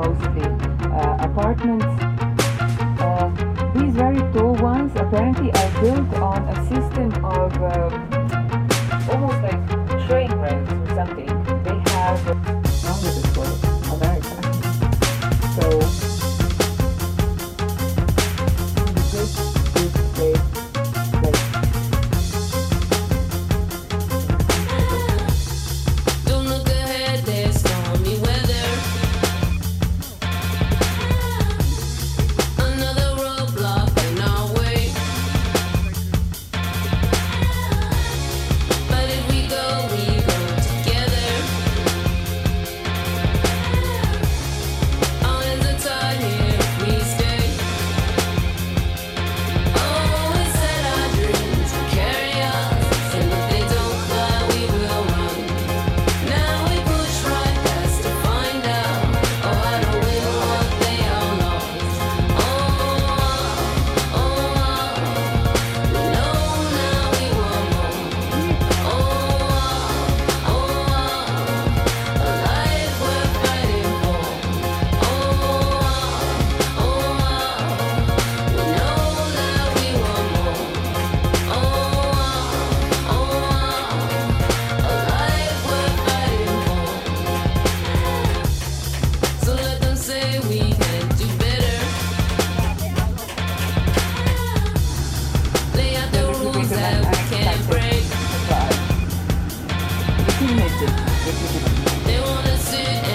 mostly uh, apartments. Uh, these very tall ones apparently are built on a system of uh, it.